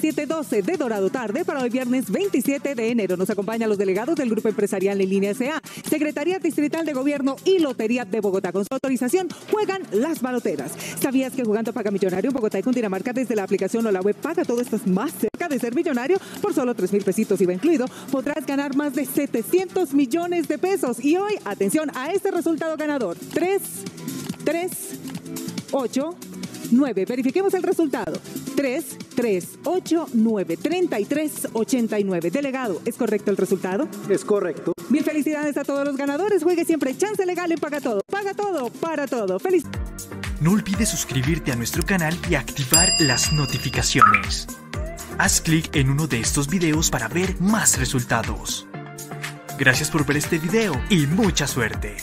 712 de Dorado Tarde para hoy viernes 27 de enero. Nos acompañan los delegados del Grupo Empresarial en Línea SA, Secretaría Distrital de Gobierno y Lotería de Bogotá. Con su autorización juegan las baloteras. ¿Sabías que jugando Paga Millonario en Bogotá y Cundinamarca desde la aplicación o la web Paga todo estás más cerca de ser millonario? Por solo 3 mil pesitos IVA incluido, podrás ganar más de 700 millones de pesos. Y hoy, atención a este resultado ganador. 3, 3, 8, 9. Verifiquemos el resultado. 3, 3, 8, 9, 33, 89. Delegado, ¿es correcto el resultado? Es correcto. Mil felicidades a todos los ganadores. Juegue siempre chance legal en Paga Todo. Paga Todo, para todo. Feliz. No olvides suscribirte a nuestro canal y activar las notificaciones. Haz clic en uno de estos videos para ver más resultados. Gracias por ver este video y mucha suerte.